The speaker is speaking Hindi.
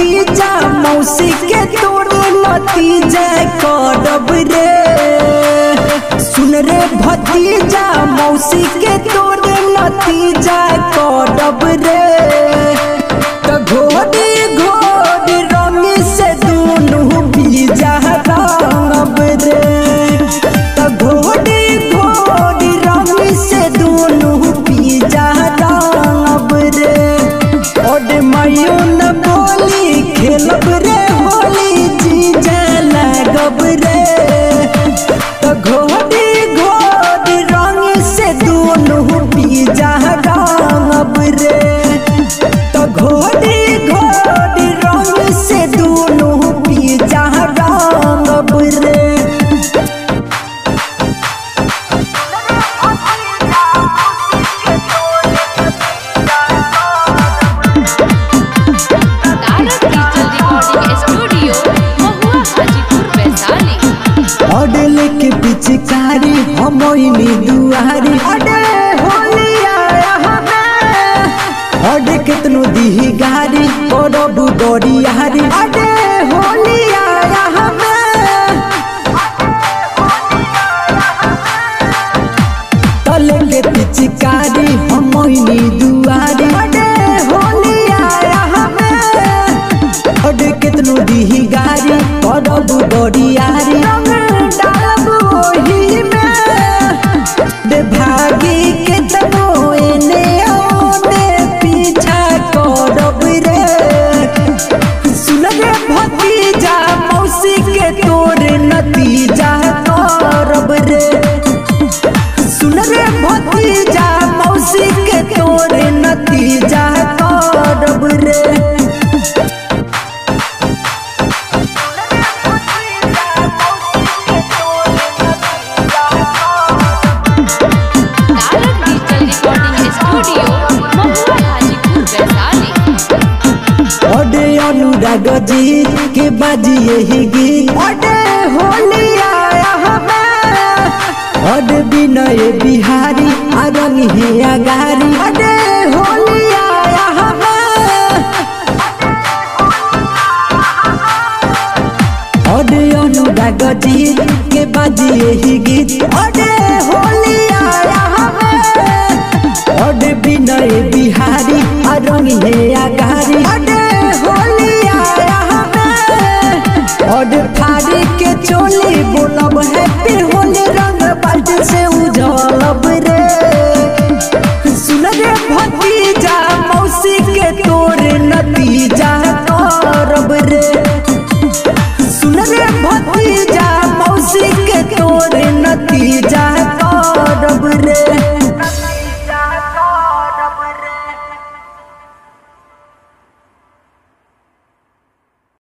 भतीजा मौसी के तोड़ नतीजा करब रे। सुन रे भतीजा, मौसी के तोरे नतीजा करब रे। अडल के पिचकारी हमनी दुआरी। अडे, होली आया हमें। अडे, कितनो दीही गारी करबू डोरियारी। अडे, होली आया हमें। तले के पिचकारी हमनी दुआरी। अडे, होली आया हमें। अडे, कितनो दीही गारी करबू डोरियारी। भतीजा मौसी के तोरे नतीजा करब रे। अनुराग जी के बाजी यही गीत। अडे होली आया हमें अडे विनय बिहारी आरंग है अगारी जी के बाजी यही गीत। अडे होली आया विनय बिहारी अरंग है भतीजा, मौसी के तोरे नतीजा। करब रे। सुन रे भतीजा, मौसी के तोरे नतीजा। करब रे।